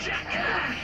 Jackass!